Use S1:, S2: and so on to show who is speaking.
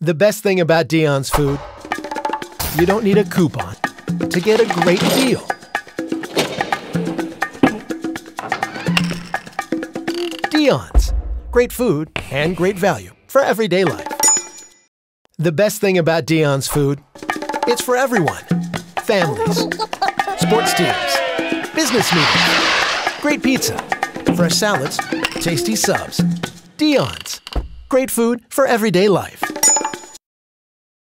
S1: The best thing about Dion's food, you don't need a coupon to get a great deal. Dion's, great food and great value for everyday life. The best thing about Dion's food, it's for everyone. Families, sports teams, business meetings, great pizza, fresh salads, tasty subs. Dion's, great food for everyday life.